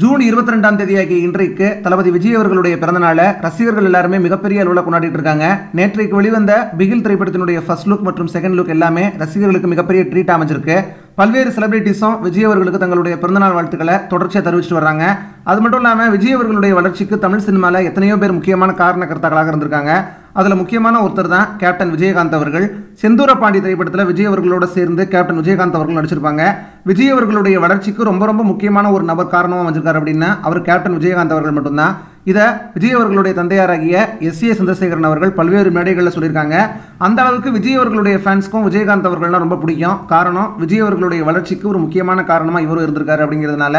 June இருபத்தி ரெண்டாம் தேதியாகிய இன்றைக்கு தளபதி விஜய் அவர்களுடைய பிறந்தநாளை ரசிகர்கள் எல்லாருமே மிகப்பெரிய அளவில் கொண்டாடிட்டு இருக்காங்க. நேற்றைக்கு வெளிவந்த பிகில் திரைப்படத்தினுடைய ஃபர்ஸ்ட் லுக் மற்றும் செகண்ட் லுக் எல்லாமே ரசிகர்களுக்கு மிகப்பெரிய ட்ரீட் அமைஞ்சிருக்கு. பல்வேறு செலிபிரிட்டிஸும் விஜய் அவர்களுக்கு தங்களுடைய பிறந்தநாள் வாழ்த்துக்களை தொடர்ச்சியாக தெரிவிச்சிட்டு வராங்க அது மட்டும் இல்லாமல் விஜய் அவர்களுடைய வளர்ச்சிக்கு தமிழ் சினிமாவில் எத்தனையோ பேர் முக்கியமான காரணக்கர்த்தாக்களாக இருந்திருக்காங்க. அதில் முக்கியமான ஒருத்தர் தான் கேப்டன் விஜயகாந்த் அவர்கள். செந்தூர பாண்டி திரைப்படத்தில் விஜய் அவர்களோட சேர்ந்து கேப்டன் விஜயகாந்த் அவர்கள் நடிச்சிருப்பாங்க. விஜய் அவர்களுடைய வளர்ச்சிக்கு ரொம்ப ரொம்ப முக்கியமான ஒரு நபர் காரணமாக அமைஞ்சிருக்காரு அப்படின்னா அவர் கேப்டன் விஜயகாந்த் அவர்கள் மட்டும்தான். இதை விஜய் அவர்களுடைய தந்தையாராகிய எஸ் ஏ சந்திரசேகரன் அவர்கள் பல்வேறு மேடைகளில் சொல்லியிருக்காங்க. அந்த அளவுக்கு விஜய் அவர்களுடைய ஃபேன்ஸ்க்கும் விஜயகாந்த் அவர்கள்லாம் ரொம்ப பிடிக்கும். காரணம் விஜய் அவர்களுடைய வளர்ச்சிக்கு ஒரு முக்கியமான காரணமாக இவரும் இருந்திருக்காரு அப்படிங்கிறதுனால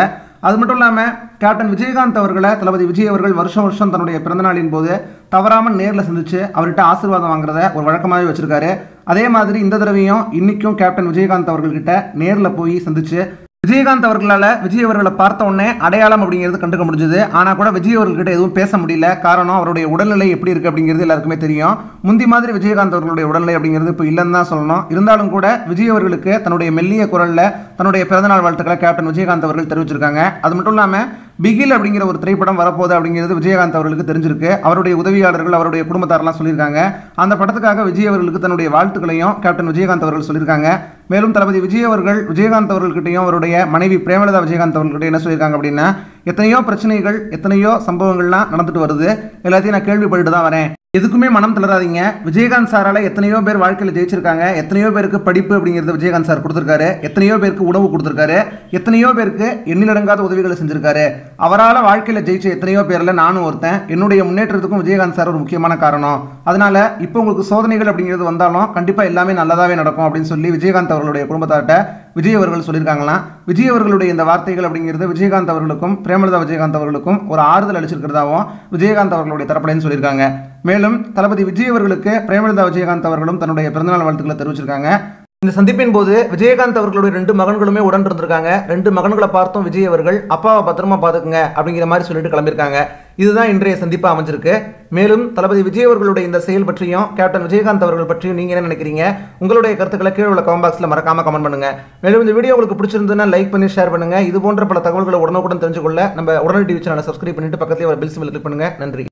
அது மட்டும் இல்லாமல் கேப்டன் விஜயகாந்த் அவர்களை தளபதி விஜய் அவர்கள் வருஷம் வருஷம் தன்னுடைய பிறந்தநாளின் போது தவறாமல் நேரில் சந்திச்சு அவர்கிட்ட ஆசீர்வாதம் வாங்குறத ஒரு வழக்கமாகவே வச்சுருக்காரு. அதே மாதிரி இந்த தடவையும் இன்றைக்கும் கேப்டன் விஜயகாந்த் அவர்கள்கிட்ட நேரில் போய் சந்திச்சு விஜயகாந்த் அவர்களால் விஜய் அவர்களை பார்த்த உடனே அடையாளம் அப்படிங்கிறது கண்டுக்க முடிஞ்சது. ஆனால் கூட விஜய் அவர்கள்கிட்ட எதுவும் பேச முடியல. காரணம் அவருடைய உடல்நிலை எப்படி இருக்குது அப்படிங்கிறது எல்லாருக்குமே தெரியும். முந்தி மாதிரி விஜயகாந்த் அவர்களுடைய உடல்நிலை அப்படிங்கிறது இப்போ இல்லைன்னு தான் சொல்லணும். இருந்தாலும் கூட விஜய் அவர்களுக்கு தன்னுடைய மெல்லிய குரலில் தன்னுடைய பிறந்தநாள் வாழ்த்துக்களை கேப்டன் விஜயகாந்த் அவர்கள் தெரிவிச்சிருக்காங்க. அது மட்டும் இல்லாமல் பிகில் அப்படிங்கிற ஒரு திரைப்படம் வரப்போகுது அப்படிங்கிறது விஜயகாந்த் அவர்களுக்கு தெரிஞ்சிருக்கு. அவருடைய உதவியாளர்கள் அவருடைய குடும்பத்தாரெல்லாம் சொல்லியிருக்காங்க. அந்த படத்துக்காக விஜய் அவர்களுக்கு தன்னுடைய வாழ்த்துக்களையும் கேப்டன் விஜயகாந்த் அவர்கள் சொல்லியிருக்காங்க. மேலும் தளபதி விஜய் அவர்கள் விஜயகாந்த் அவர்கள்கிட்டையும் அவருடைய மனைவி பிரேமலதா விஜயகாந்த் அவர்கள்கிட்ட என்ன சொல்லியிருக்காங்க அப்படின்னா எத்தனையோ பிரச்சனைகள் எத்தனையோ சம்பவங்கள்லாம் நடந்துட்டு வருது. எல்லாத்தையும் நான் கேள்விப்பட்டு தான் வரேன். எதுக்குமே மனம் தளராதீங்க. விஜயகாந்த் சாரால் எத்தனையோ பேர் வாழ்க்கையில் ஜெயிச்சிருக்காங்க. எத்தனையோ பேருக்கு படிப்பு அப்படிங்கிறது விஜயகாந்த் சார் கொடுத்துருக்காரு. எத்தனையோ பேருக்கு உணவு கொடுத்துருக்காரு. எத்தனையோ பேருக்கு எண்ணிலடங்காத உதவிகளை செஞ்சிருக்காரு. அவரால் வாழ்க்கையில் ஜெயிச்ச எத்தனையோ பேரில் நானும் ஒருத்தன். என்னுடைய முன்னேற்றத்துக்கும் விஜயகாந்த் சார் ஒரு முக்கியமான காரணம். அதனால் இப்போ உங்களுக்கு சோதனைகள் அப்படிங்கிறது வந்தாலும் கண்டிப்பாக எல்லாமே நல்லதாகவே நடக்கும் அப்படின்னு சொல்லி விஜயகாந்த் அவர்களுடைய குடும்பத்தார்ட்ட விஜய் அவர்கள் சொல்லியிருக்காங்களாம். விஜய் அவர்களுடைய இந்த வார்த்தைகள் அப்படிங்கிறது விஜயகாந்த் அவர்களுக்கும் பிரேமலதா விஜயகாந்த் அவர்களுக்கும் ஒரு ஆறுதல் அளிச்சிருக்கிறதாவும் விஜயகாந்த் அவர்களுடைய தரப்புலன்னு சொல்லியிருக்காங்க. மேலும் தளபதி விஜய் அவர்களுக்கு பிரேமலதா விஜயகாந்த் அவர்களும் தன்னுடைய பிறந்தநாள் வாழ்த்துக்களை தெரிவிச்சிருக்காங்க. இந்த சந்திப்பின் போது விஜயகாந்த் அவர்களுடைய ரெண்டு மகன்களுமே உடன் இருந்திருக்காங்க ரெண்டு மகன்களை பார்த்தும் விஜய் அவர்கள் அப்பாவை பத்திரமா பார்த்துக்குங்க அப்படிங்கிற மாதிரி சொல்லிட்டு கிளம்பியிருக்காங்க. இதுதான் இன்றைய சந்திப்பாக அமைஞ்சிருக்கு. மேலும் தளபதி விஜய் அவர்களுடைய இந்த செயல் பற்றியும் கேப்டன் விஜயகாந்த் அவர்கள் பற்றியும் நீங்க என்ன நினைக்கிறீங்க? உங்களுடைய கருத்துக்களை கீழே உள்ள கமெண்ட் பாக்ஸில் மறக்காம கமெண்ட் பண்ணுங்க. மேலும் இந்த வீடியோ உங்களுக்கு பிடிச்சிருந்ததுன்னா லைக் பண்ணி ஷேர் பண்ணுங்க. இது போன்ற பல தகவல்களை உடனுக்குடன் தெரிஞ்சுக்கொள்ள நம்ம உடனடி டிவி சேனலை சப்ஸ்கிரைப் பண்ணிட்டு பக்கத்துலேயே ஒரு பில் சிம்பிள் கிளிக் பண்ணுங்க. நன்றி.